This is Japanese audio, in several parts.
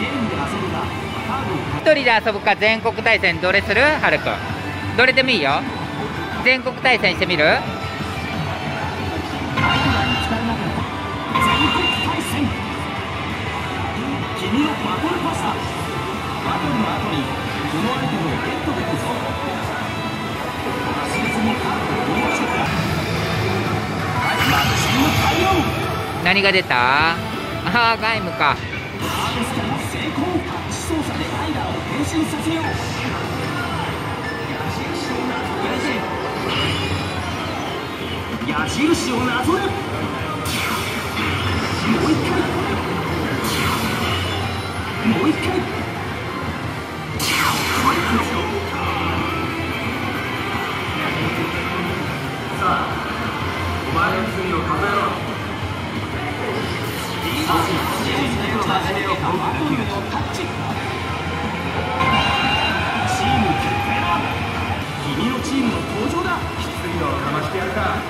一人で遊ぶか全国対戦どれする？はるくん。どれでもいいよ。全国対戦してみる？何が出たああガイムかさせよう矢印をなぞれもう一回。もう一回。さあお前の罪を数えろ。チーム君のチームの登場だ。きついのをかましてやるか。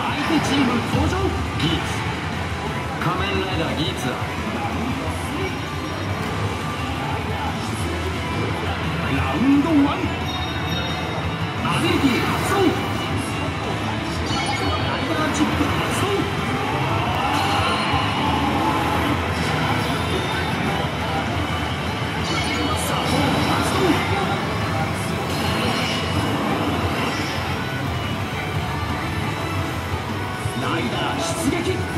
相手チーム登場。ギーツ。仮面ライダーギーツだラウンドワン。アビリティ発動。出撃。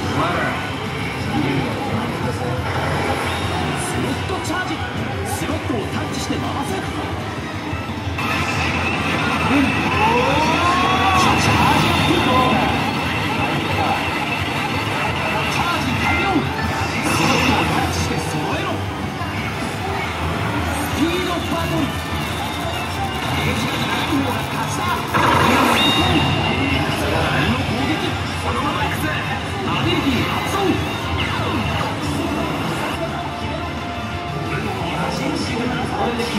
矢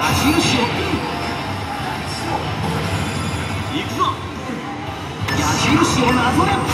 印を行くぞ。矢印をなぞれ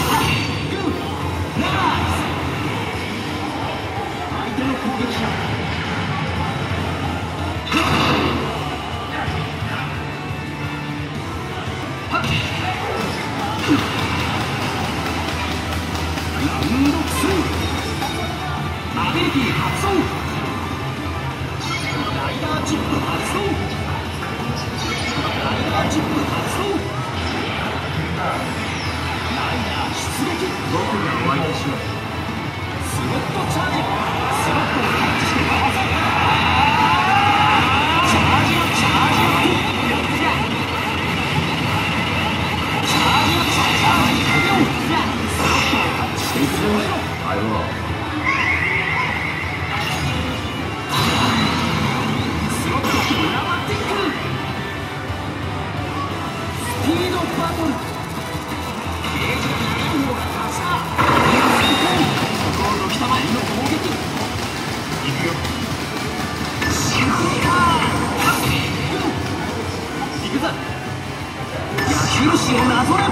矢印をなぞれ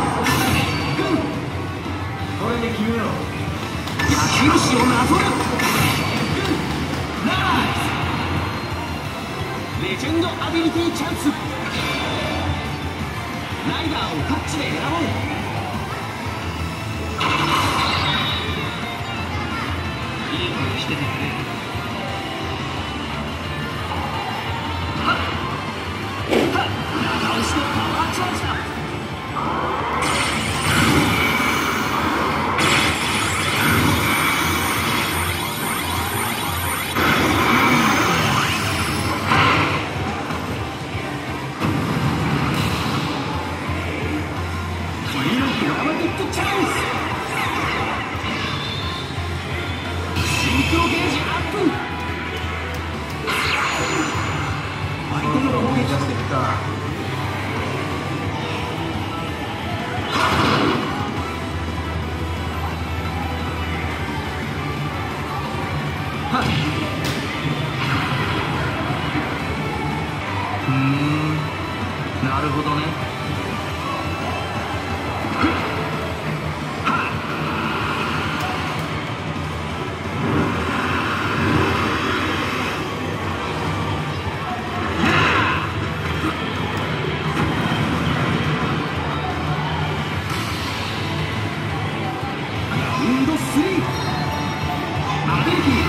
これで決めよう矢印をなぞれ。ナイス。レジェンドアビリティチャンス。ライダーをタッチで選ぼう。いい声しててくれ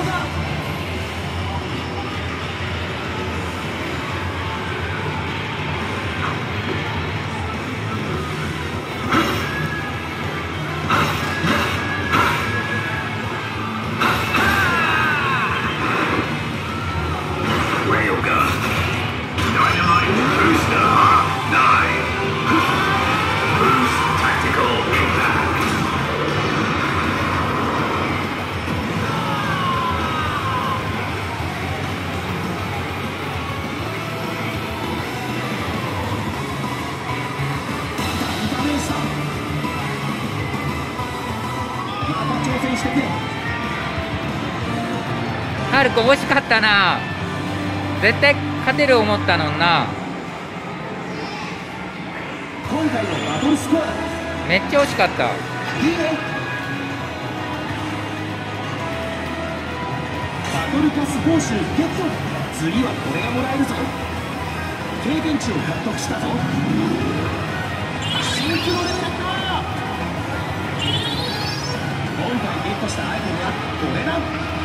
Come on. マルコ惜しかったな絶対勝てる思ったのなめっちゃ惜しかったバトルパス報酬ゲット次はこれがもらえるぞ経験値を獲得したぞ新規のレベル今回ゲットしたアイテムはこれだ